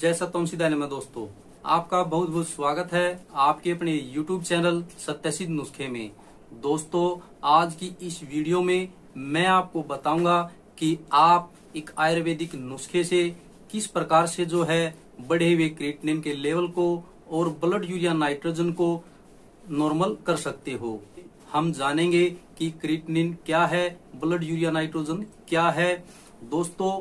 जय सत्यम सिदाने में दोस्तों, आपका बहुत बहुत स्वागत है आपके अपने YouTube चैनल सत्यसिद्ध नुस्खे में। दोस्तों, आज की इस वीडियो में मैं आपको बताऊँगा कि आप एक आयुर्वेदिक नुस्खे से किस प्रकार से जो है बढ़े हुए क्रिएटिनिन के लेवल को और ब्लड यूरिया नाइट्रोजन को नॉर्मल कर सकते हो। हम जानेंगे कि क्रिएटिनिन क्या है, ब्लड यूरिया नाइट्रोजन क्या है। दोस्तों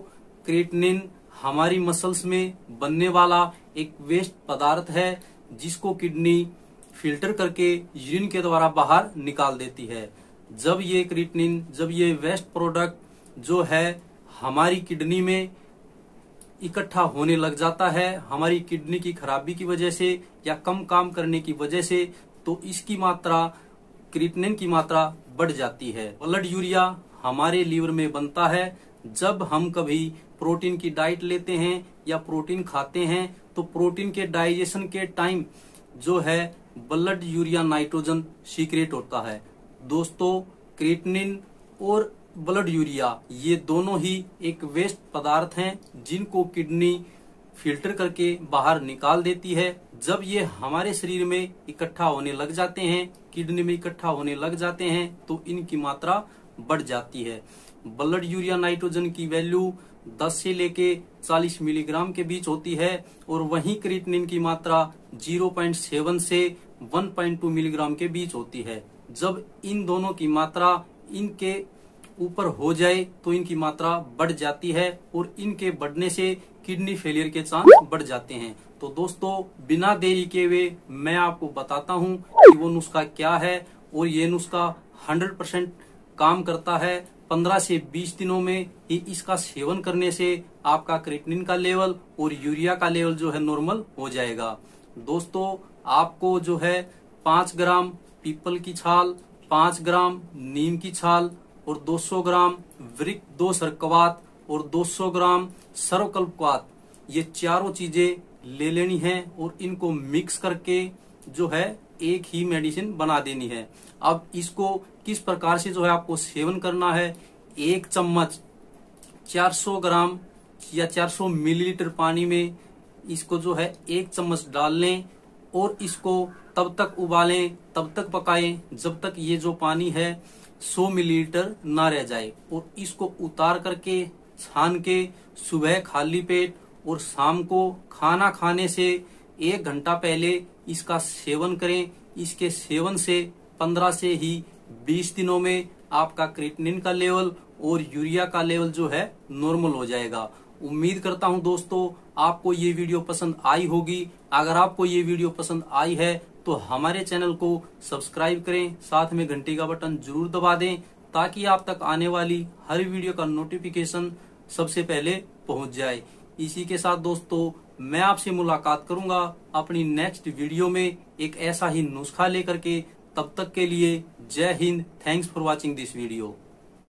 क्रिएटिनिन हमारी मसल्स में बनने वाला एक वेस्ट पदार्थ है, जिसको किडनी फ़िल्टर करके यूरिन के द्वारा बाहर निकाल देती है। जब ये क्रिटनिन जब ये वेस्ट प्रोडक्ट जो है हमारी किडनी में इकट्ठा होने लग जाता है, हमारी किडनी की खराबी की वजह से या कम काम करने की वजह से तो इसकी मात्रा क्रिटनिन की मात्रा बढ़ जाती है। ब्लड यूरिया हमारे लीवर में बनता है जब हम कभी प्रोटीन की डाइट लेते हैं या प्रोटीन खाते हैं तो प्रोटीन के डाइजेशन के टाइम जो है, ब्लड यूरिया नाइट्रोजन सीक्रेट होता है। दोस्तों, क्रिएटिनिन और ब्लड यूरिया, ये दोनों ही एक वेस्ट पदार्थ हैं, जिनको किडनी फ़िल्टर करके बाहर निकाल देती है। जब ये हमारे शरीर में इकट्ठा होने लग जाते हैं, किडनी में इकट्ठा होने लग जाते हैं तो इनकी मात्रा बढ़ जाती है। ब्लड यूरिया नाइट्रोजन की वैल्यू 10 से लेके 40 मिलीग्राम के बीच होती है और वहीं क्रिएटिनिन की मात्रा 0.7 से 1.2 मिलीग्राम के बीच होती है। जब इन दोनों की मात्रा इनके ऊपर हो जाए तो इनकी मात्रा बढ़ जाती है और इनके बढ़ने से किडनी फेलियर के चांस बढ़ जाते हैं। तो दोस्तों, बिना देरी के हुए मैं आपको बताता हूँ कि वो नुस्खा क्या है और ये नुस्खा 100 परसेंट काम करता है 15 से 20 दिनों में ही इसका सेवन करने से आपका क्रिएटिनिन का लेवल और यूरिया का लेवल जो है नॉर्मल हो जाएगा। दोस्तों, आपको जो है पाँच ग्राम पीपल की छाल, पाँच ग्राम नीम की छाल और 200 ग्राम वृक दो सरकवात और 200 ग्राम सर्वकल्पवात, ये चारों चीज़ें ले लेनी है और इनको मिक्स करके जो है एक ही मेडिसिन बना देनी है। अब इसको किस प्रकार से जो है आपको सेवन करना है? एक चम्मच 400 ग्राम या 400 मिलीलीटर पानी में इसको जो है एक चम्मच डाल लें और इसको तब तक उबालें, तब तक पकाएँ जब तक ये जो पानी है 100 मिलीलीटर ना रह जाए। और इसको उतार करके, छान के सुबह खाली पेट और शाम को खाना खाने से एक घंटा पहले इसका सेवन करें। इसके सेवन से 15 से ही 20 दिनों में आपका क्रिएटिनिन का लेवल और यूरिया का लेवल जो है नॉर्मल हो जाएगा। उम्मीद करता हूँ दोस्तों, आपको ये वीडियो पसंद आई होगी। अगर आपको ये वीडियो पसंद आई है तो हमारे चैनल को सब्सक्राइब करें। साथ में घंटी का बटन ज़रूर दबा दें, ताकि आप तक आने वाली हर वीडियो का नोटिफिकेशन सबसे पहले पहुँच जाए। इसी के साथ दोस्तों, मैं आपसे मुलाकात करूँगा अपनी नेक्स्ट वीडियो में एक ऐसा ही नुस्खा लेकर के। तब तक के लिए जय Hind thanks for watching this video